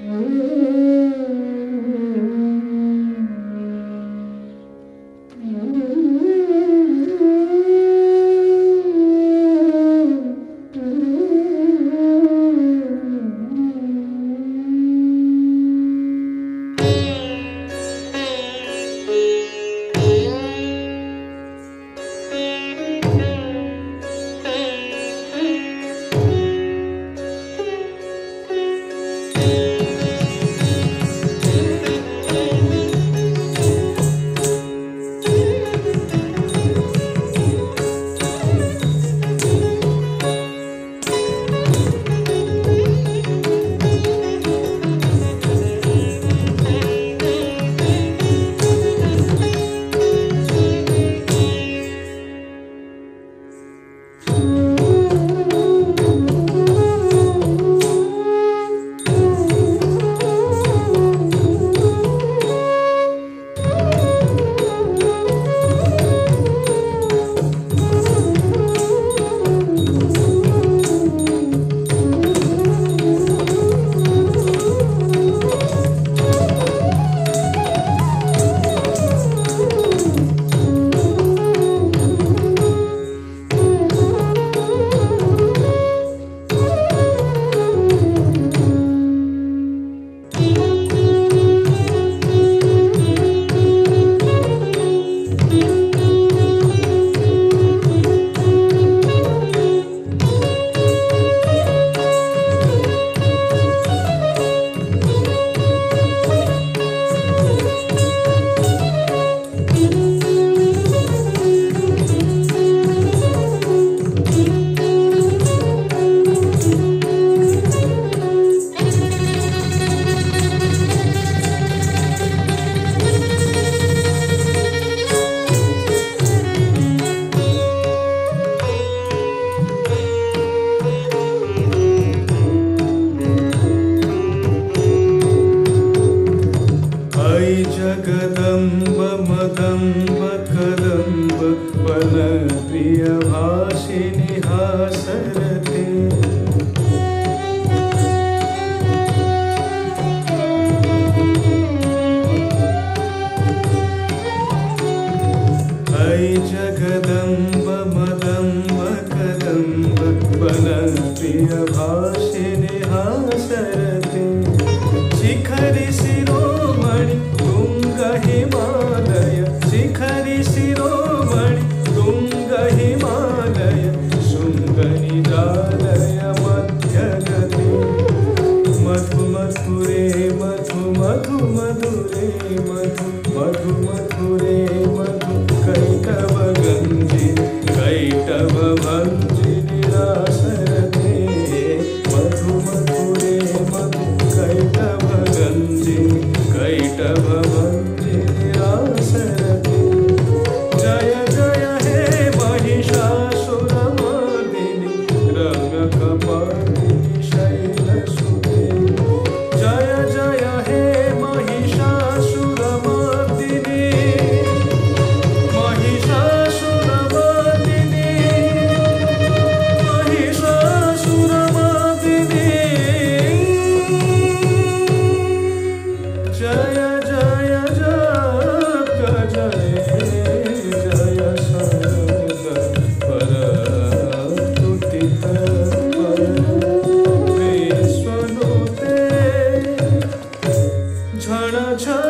Música जगदम्ब मदम्ब कदम्ब वनप्रियभाषिणि मधु trying